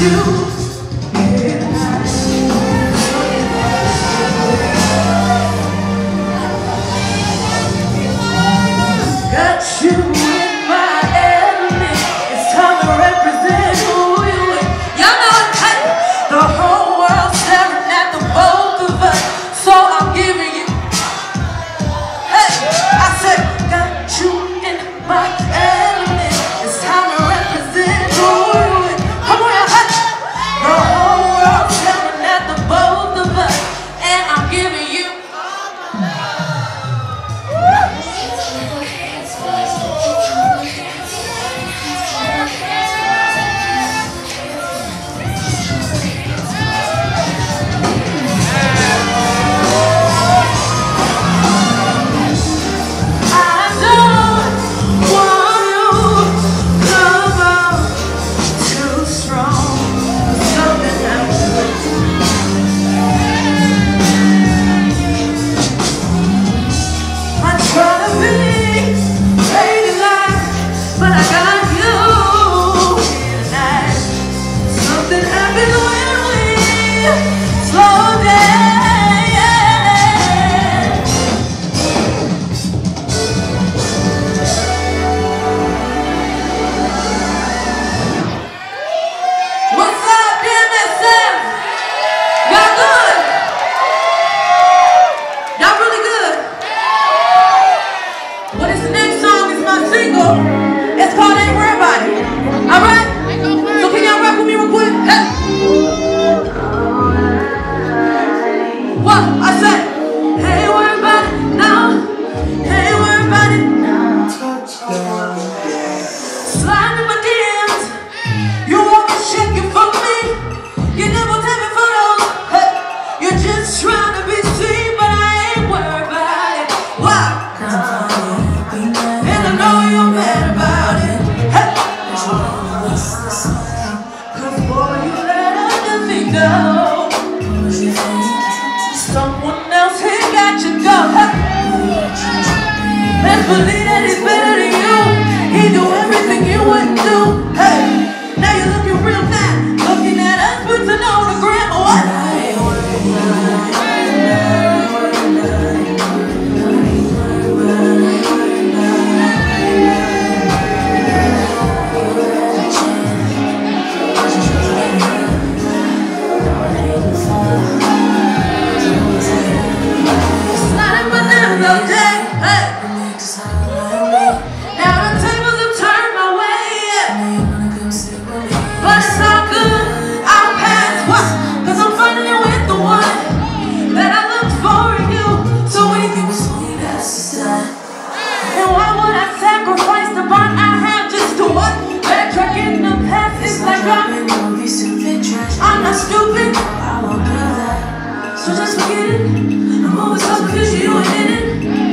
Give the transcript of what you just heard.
you. Someone else has got you go. Believe that he's better than you. He do everything you wouldn't do. I'm always up cause you're in it.